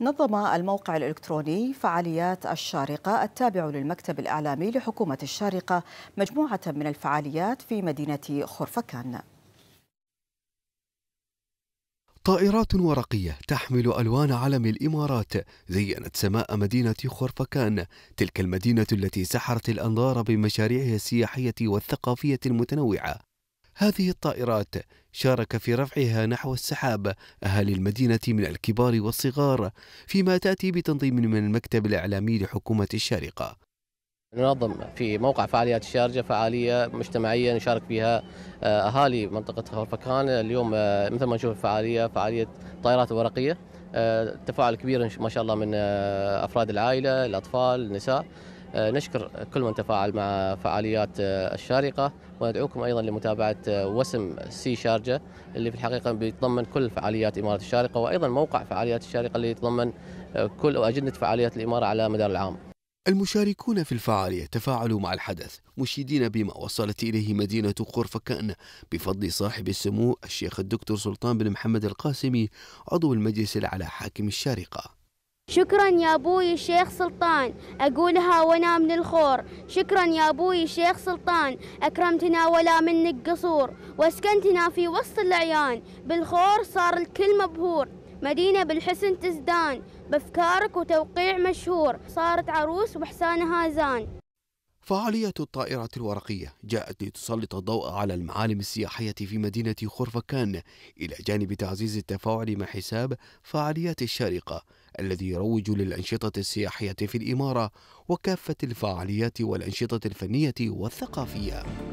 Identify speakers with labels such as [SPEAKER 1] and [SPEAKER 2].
[SPEAKER 1] نظم الموقع الإلكتروني فعاليات الشارقة التابع للمكتب الإعلامي لحكومة الشارقة مجموعة من الفعاليات في مدينة خرفكان.
[SPEAKER 2] طائرات ورقية تحمل ألوان علم الإمارات زينت سماء مدينة خرفكان. تلك المدينة التي سحرت الأنظار بمشاريعها السياحية والثقافية المتنوعة. هذه الطائرات شارك في رفعها نحو السحاب أهالي المدينة من الكبار والصغار فيما تأتي بتنظيم من المكتب الإعلامي لحكومة الشارقة.
[SPEAKER 3] ننظم في موقع فعاليات الشارجة فعالية مجتمعية نشارك فيها آه، أهالي منطقة خرفكان اليوم آه، مثل ما نشوف الفعالية فعالية طائرات ورقية. آه، تفاعل كبير ما شاء الله من أفراد العائلة الأطفال النساء. نشكر كل من تفاعل مع فعاليات الشارقة وندعوكم أيضا لمتابعة وسم سي شارجة اللي في الحقيقة بيتضمن كل فعاليات إمارة الشارقة وأيضا موقع فعاليات الشارقة اللي يتضمن كل أجندة فعاليات الإمارة على مدار العام.
[SPEAKER 2] المشاركون في الفعالية تفاعلوا مع الحدث مشيدين بما وصلت إليه مدينة خرفكان بفضل صاحب السمو الشيخ الدكتور سلطان بن محمد القاسمي عضو المجلس الأعلى حاكم الشارقة.
[SPEAKER 4] شكرا يا أبوي الشيخ سلطان أقولها وأنا من الخور. شكرا يا أبوي الشيخ سلطان أكرمتنا ولا منك قصور. وأسكنتنا في وسط العيان بالخور صار الكل مبهور. مدينة بالحسن تزدان بأفكارك وتوقيع مشهور. صارت عروس وحسانها زان.
[SPEAKER 2] فعالية الطائرة الورقية جاءت لتسلط الضوء على المعالم السياحية في مدينة خرفكان إلى جانب تعزيز التفاعل مع حساب فعاليات الشارقة الذي يروج للأنشطة السياحية في الإمارة وكافة الفعاليات والأنشطة الفنية والثقافية.